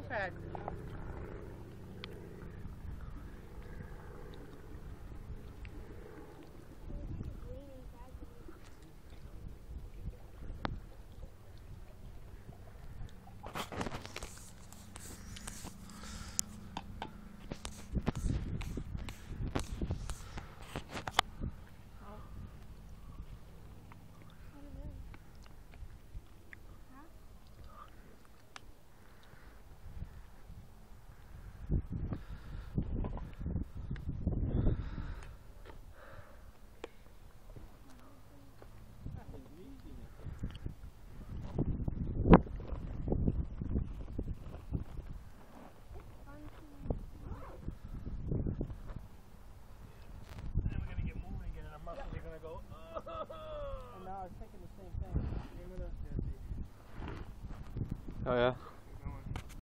velho. I was thinking the same thing. Oh yeah.